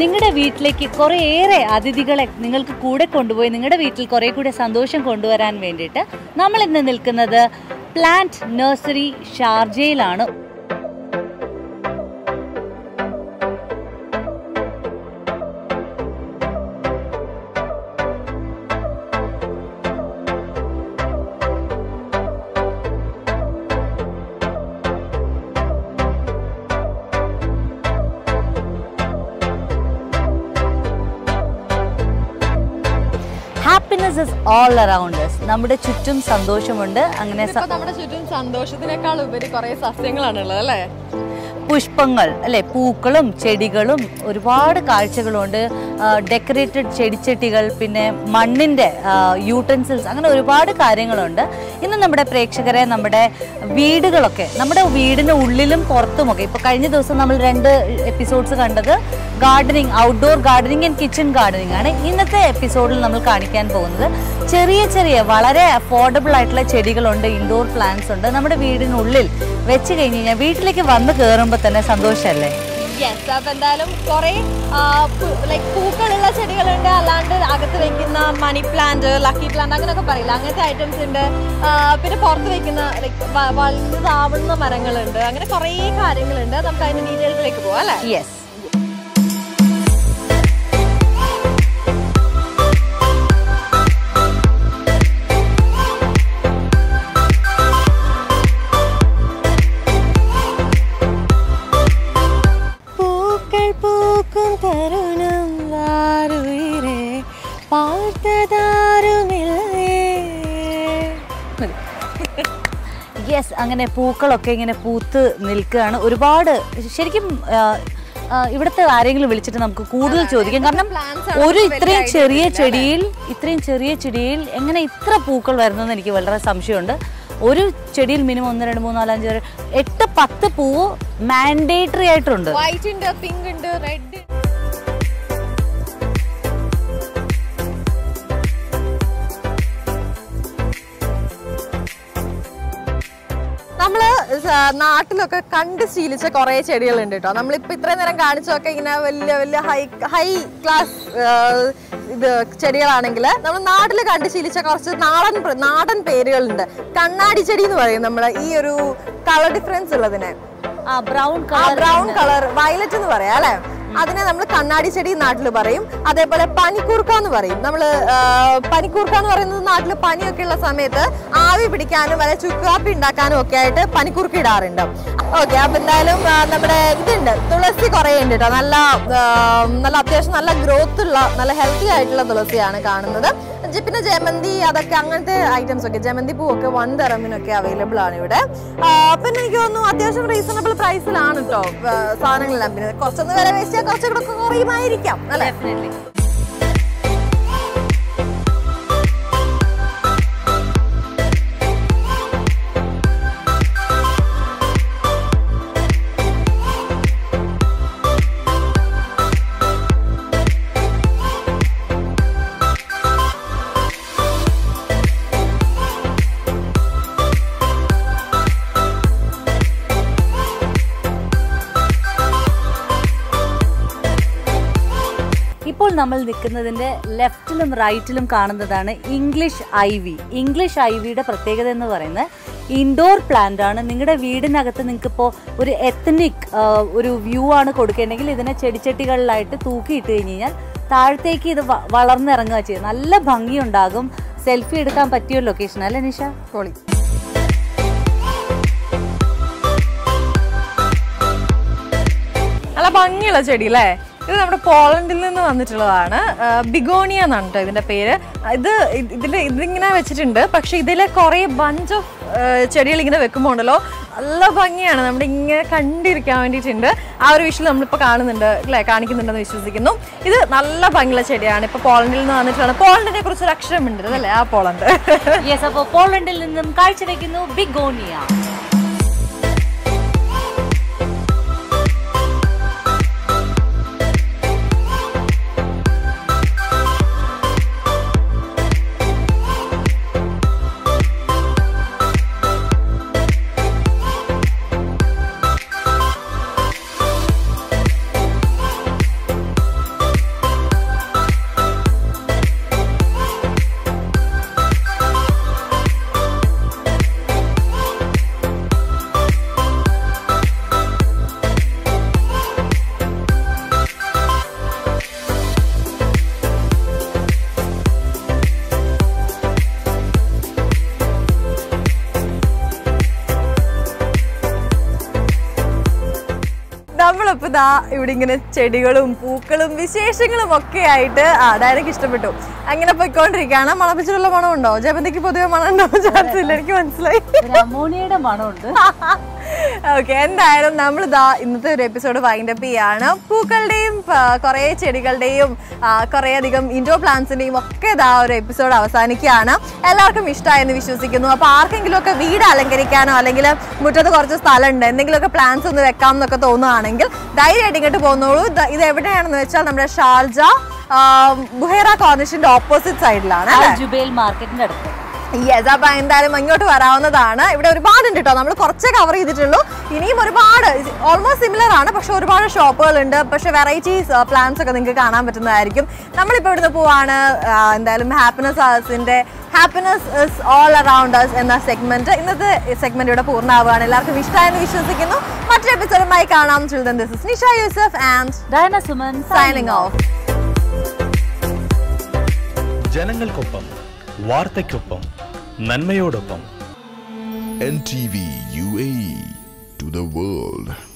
നിങ്ങളുടെ വീട്ടിലേക്ക് കുറേയേറെ അതിഥികളെ നിങ്ങൾക്ക് കൂടെ കൊണ്ടുപോയി നിങ്ങളുടെ വീട്ടിൽ കുറേ കൂടെ സന്തോഷം കൊണ്ടുവരാൻ വേണ്ടിയിട്ട് നമ്മൾ ഇന്ന് നിൽക്കുന്നത് പ്ലാന്റ് നഴ്സറി ഷാർജയിലാണ്. ഹാപ്പിനെസ് ഇസ് ഓൾ അറൗണ്ട് നമ്മുടെ ചുറ്റും സന്തോഷമുണ്ട്. അങ്ങനെ നമ്മുടെ ചുറ്റും സന്തോഷത്തിനേക്കാൾ ഉപരി കുറെ സസ്യങ്ങളാണുള്ളത് അല്ലേ? പുഷ്പങ്ങൾ അല്ലെ? പൂക്കളും ചെടികളും ഒരുപാട് കാഴ്ചകളുണ്ട്. ഡെക്കറേറ്റഡ് ചെടിച്ചട്ടികൾ പിന്നെ മണ്ണിന്റെ യൂട്ടൻസിൽസ് അങ്ങനെ ഒരുപാട് കാര്യങ്ങളുണ്ട്. ഇന്ന് നമ്മുടെ പ്രേക്ഷകരെ നമ്മുടെ വീടുകളൊക്കെ നമ്മുടെ വീടിന് ഉള്ളിലും പുറത്തുമൊക്കെ ഇപ്പോൾ കഴിഞ്ഞ ദിവസം നമ്മൾ രണ്ട് എപ്പിസോഡ്സ് കണ്ടത് gardening outdoor gardening and kitchen gardening ആണ്. ഇന്നത്തെ എപ്പിസോഡിൽ നമ്മൾ കാണിക്കാൻ പോകുന്നത് ചെറിയ ചെറിയ വളരെ അഫോർഡബിൾ ആയിട്ടുള്ള ചെടികളുണ്ട് ഇൻഡോർ പ്ലാന്റ്സ് ഉണ്ട്. നമ്മുടെ വീടിനുള്ളിൽ വെച്ച് കഴിഞ്ഞ് കഴിഞ്ഞാൽ വീട്ടിലേക്ക് വന്ന് കയറുമ്പോൾ തന്നെ സന്തോഷമല്ലേ യെസ് അപ്പൊ എന്തായാലും കുറെ ലൈക്ക് പൂക്കളുള്ള ചെടികളുണ്ട്. അല്ലാണ്ട് അകത്ത് വെക്കുന്ന മണി പ്ലാന്റ് ലക്കി പ്ലാന്റ് അങ്ങനെയൊക്കെ പറയില്ല. അങ്ങനത്തെ ഐറ്റംസ് ഉണ്ട്. പിന്നെ പുറത്ത് വെക്കുന്ന ലൈക്ക് താവുന്ന മരങ്ങളുണ്ട്. അങ്ങനെ കുറേ കാര്യങ്ങളുണ്ട്. നമുക്ക് അതിന്റെ ഡീറ്റെയിൽസിലേക്ക് പോവാം അല്ലേ? യെസ് യെസ് അങ്ങനെ പൂക്കളൊക്കെ ഇങ്ങനെ പൂത്ത് നിൽക്കുകയാണ്. ഒരുപാട് ശരിക്കും ഇവിടുത്തെ ആരെങ്കിലും വിളിച്ചിട്ട് നമുക്ക് കൂടുതൽ ചോദിക്കാം. കാരണം ഒരു ഇത്രയും ചെറിയ ചെടിയിൽ ഇത്രയും ചെറിയ ചെടിയിൽ എങ്ങനെ ഇത്ര പൂക്കൾ വരുന്നതെന്ന് എനിക്ക് വളരെ സംശയമുണ്ട്. ഒരു ചെടിയിൽ മിനിമം ഒന്ന് രണ്ട് മൂന്ന് നാലഞ്ച് എട്ട് പത്ത് പൂവ് മാൻഡേറ്ററി ആയിട്ടുണ്ട്. വൈറ്റ് ഉണ്ട് പിങ്ക് ഉണ്ട് റെഡ് നാട്ടിലൊക്കെ കണ്ട് ശീലിച്ച കുറെ ചെടികളുണ്ട് കേട്ടോ. നമ്മളിപ്പോ ഇത്രയും നേരം കാണിച്ചൊക്കെ ഇങ്ങനെ വലിയ വലിയ ഹൈ ഹൈ ക്ലാസ് ഇത് ചെടികളാണെങ്കിൽ നമ്മൾ നാട്ടിൽ കണ്ട് ശീലിച്ച കുറച്ച് നാടൻ നാടൻ പേരുകളുണ്ട്. കണ്ണാടി ചെടി എന്ന് പറയും നമ്മൾ ഈ ഒരു കളർ ഡിഫറൻസ് ഉള്ളതിനെ. ബ്രൗൺ കളർ വയലറ്റ് എന്ന് പറയാം അല്ലെ? അതിനെ നമ്മൾ കണ്ണാടി ചെടി നാട്ടിൽ പറയും. അതേപോലെ പനിക്കൂർക്ക എന്ന് പറയും. നമ്മൾ പനിക്കൂർക്ക എന്ന് പറയുന്നത് നാട്ടിൽ പനിയൊക്കെ ഉള്ള സമയത്ത് ആവി പിടിക്കാനും വല്ല ചുക്കാപ്പി ഉണ്ടാക്കാനും ഒക്കെ ആയിട്ട് പനിക്കൂർക്ക ഇടാറുണ്ട്. ഓക്കെ അപ്പൊ എന്തായാലും നമ്മുടെ ഇതുണ്ട്. തുളസി കുറേ ഉണ്ട് കേട്ടോ നല്ല നല്ല അത്യാവശ്യം നല്ല ഗ്രോത്ത് ഉള്ള നല്ല ഹെൽത്തി ആയിട്ടുള്ള തുളസിയാണ് കാണുന്നത്. പിന്നെ ജമന്തി അതൊക്കെ അങ്ങനത്തെ ഐറ്റംസ് ഒക്കെ ജമന്തി പൂവൊക്കെ വൺ തെറമിനൊക്കെ അവൈലബിൾ ആണ് ഇവിടെ. പിന്നെ എനിക്ക് തോന്നുന്നു അത്യാവശ്യം റീസണബിൾ പ്രൈസിലാണ് കേട്ടോ സാധനങ്ങളെല്ലാം. പിന്നെ കുറച്ചൊന്ന് വില വേസ്റ്റ് കുറച്ചുകൂടെ കുറയുമായിരിക്കാം അല്ലെ? ഇപ്പോൾ നമ്മൾ നിൽക്കുന്നതിന്റെ ലെഫ്റ്റിലും റൈറ്റിലും കാണുന്നതാണ് English I V. English I വിയുടെ പ്രത്യേകത എന്ന് പറയുന്നത് ഇൻഡോർ പ്ലാന്റ് ആണ്. നിങ്ങളുടെ വീടിനകത്ത് നിങ്ങൾക്ക് ഇപ്പോൾ ഒരു എത്നിക് ഒരു വ്യൂ ആണ് കൊടുക്കേണ്ടെങ്കിൽ ഇതിനെ ചെടിച്ചട്ടികളിലായിട്ട് തൂക്കിയിട്ട് കഴിഞ്ഞ് കഴിഞ്ഞാൽ താഴത്തേക്ക് ഇത് വളർന്നിറങ്ങുക ചെയ്യും. നല്ല ഭംഗിയുണ്ടാകും. സെൽഫി എടുക്കാൻ പറ്റിയ ലൊക്കേഷൻ അല്ലേ നിഷ? പൊളി. നല്ല ഭംഗിയുള്ള ചെടി അല്ലേ ഇത് നമ്മുടെ പോളണ്ടിൽ നിന്ന് വന്നിട്ടുള്ളതാണ്. ബിഗോണിയ എന്നാണ് കേട്ടോ ഇതിന്റെ പേര്. ഇത് ഇതിൽ ഇതിങ്ങനെ വെച്ചിട്ടുണ്ട്. പക്ഷെ ഇതിലെ കുറേ ബഞ്ച് ഓഫ് ചെടികൾ ഇങ്ങനെ വെക്കുമ്പോൾ ഉണ്ടല്ലോ നല്ല ഭംഗിയാണ്. നമ്മുടെ ഇങ്ങനെ കണ്ടിരിക്കാൻ വേണ്ടിയിട്ടുണ്ട്. ആ ഒരു വിഷയം നമ്മളിപ്പോൾ കാണുന്നുണ്ട് അല്ലേ? കാണിക്കുന്നുണ്ടെന്ന് വിശ്വസിക്കുന്നു. ഇത് നല്ല ഭംഗിയുള്ള ചെടിയാണ്. ഇപ്പൊ പോളണ്ടിൽ നിന്ന് വന്നിട്ടാണ് പോളണ്ടിനെ കുറിച്ച് ഒരു അക്ഷരമുണ്ട് അതല്ലേ ആ പോളണ്ട്. അപ്പോൾ പോളണ്ടിൽ നിന്നും കാഴ്ചവെക്കുന്നു ബിഗോണിയ. നമ്മളിപ്പോ ഇതാ ഇവിടെ ഇങ്ങനെ ചെടികളും പൂക്കളും വിശേഷങ്ങളും ഒക്കെ ആയിട്ട് ആ ഡയറക്റ്റ് ഇഷ്ടപ്പെട്ടു. അങ്ങനെ പോയിക്കൊണ്ടിരിക്കുകയാണ്. മണപ്പിച്ചിട്ടുള്ള മണമുണ്ടോ? ജപന്തിക്ക് പൊതുവെ മണം ഉണ്ടോ ചാൻസ് ഇല്ല എനിക്ക് മനസ്സിലായി. അമോണിയയുടെ മണമുണ്ട്. ഓക്കെ എന്തായാലും നമ്മൾ ഇതാ ഇന്നത്തെ ഒരു എപ്പിസോഡ് വൈൻഡ് അപ്പ് ചെയ്യാണ്. പൂക്കളുടെയും കുറേ ചെടികളുടെയും കുറേയധികം ഇൻഡോർ പ്ലാന്റ്സിന്റെയും ഒക്കെ ഇതാ ഒരു എപ്പിസോഡ് അവസാനിക്കുകയാണ്. എല്ലാവർക്കും ഇഷ്ടമായെന്ന് വിശ്വസിക്കുന്നു. അപ്പൊ ആർക്കെങ്കിലും ഒക്കെ വീട് അലങ്കരിക്കാനോ അല്ലെങ്കിൽ മുറ്റത്ത് കുറച്ച് സ്ഥലമുണ്ട് എന്തെങ്കിലുമൊക്കെ പ്ലാന്റ്സ് ഒന്ന് വെക്കാം എന്നൊക്കെ തോന്നുകയാണെങ്കിൽ ധൈര്യമായിട്ട് ഇങ്ങോട്ട് പോകുന്നോളൂ ഇത് എവിടെയാണെന്ന് വെച്ചാൽ നമ്മുടെ ഷാർജ ബുഹേറ കോർണിഷിന്റെ ഓപ്പോസിറ്റ് സൈഡിലാണ് ജുബേൽ മാർക്കറ്റിന്റെ അടുത്ത്. യെസ് അപ്പൊ എന്തായാലും ഇങ്ങോട്ട് വരാവുന്നതാണ്. ഇവിടെ ഒരുപാട് ഉണ്ട് കേട്ടോ നമ്മൾ കുറച്ചേ കവർ ചെയ്തിട്ടുള്ളൂ. ഇനിയും ഒരുപാട് ഓൾമോസ്റ്റ് സിമിലർ ആണ്. പക്ഷെ ഒരുപാട് ഷോപ്പുകൾ ഉണ്ട് പക്ഷെ വെറൈറ്റീസ് പ്ലാൻസ് ഒക്കെ നിങ്ങൾക്ക് കാണാൻ പറ്റുന്നതായിരിക്കും. നമ്മളിപ്പോൾ ഇവിടുന്ന് പോവാണ്. എന്തായാലും ഹാപ്പിനെസ് ഹൗസിന്റെ happiness is all around us എന്ന സെഗ്മെന്റ് ഇന്നത്തെ സെഗ്മെന്റ് ഇവിടെ പൂർണമാവുകയാണ്. എല്ലാവർക്കും ഇഷ്ടമായെന്ന് വിശ്വസിക്കുന്നു. മറ്റൊരു എപ്പിസോഡുമായി കാണാം. Children this is Nisha Yusuf and Diana Suman signing off ജനങ്ങൾക്കൊപ്പം വാർത്തയ്ക്കൊപ്പം നന്മയോടൊപ്പം. N T V U A to the world